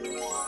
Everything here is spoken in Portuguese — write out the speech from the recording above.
Música